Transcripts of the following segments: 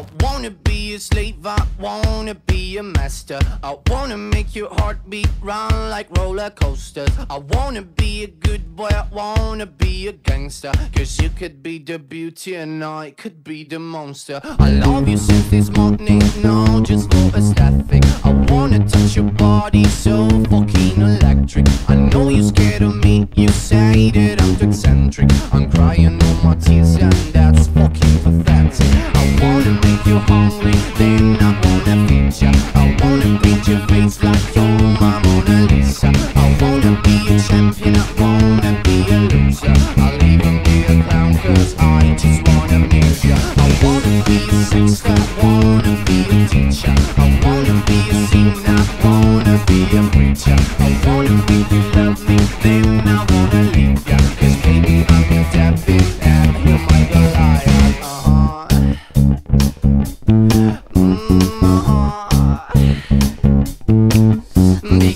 I wanna be a slave, I wanna be a master. I wanna make your heartbeat run like roller coasters. I wanna be a good boy, I wanna be a gangster. Cause you could be the beauty and I could be the monster. I love you since this morning, no, just for aesthetic. I wanna touch your body so fucking electric. I know you're scared of me, you say that I'm too eccentric. I'm crying all my tears and that's fucking pathetic. I wanna make you hungry, then I wanna feed. I wanna paint your face like you're Mona Lisa. I wanna be a champion, I wanna be a loser. I'll even be a I just wanna. I wanna be a sex I wanna be a teacher. I wanna be a singer,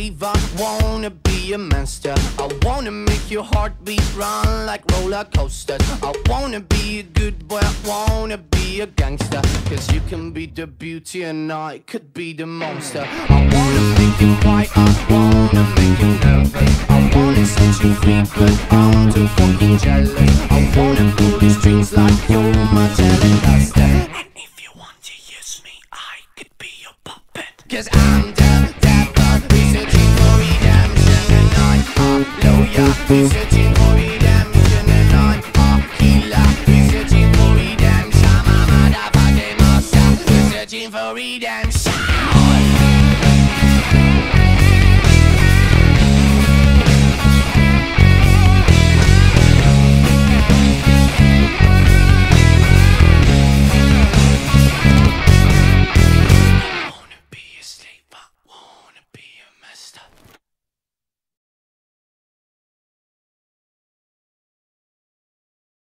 brave, I wanna be a monster. I wanna make your heartbeat run like roller coasters. I wanna be a good boy, I wanna be a gangster. Cause you can be the beauty and I could be the monster. I wanna make you fight. I wanna make you nervous. I wanna set you free, but I'm too fucking jealous. I wanna pull these strings like you're my telecaster. And if you want to use me, I could be your puppet. Cause I'm redemption and I'm a lawyer searching for redemption and I'm a searching for redemption, I'm a motherfucking monster searching for redemption.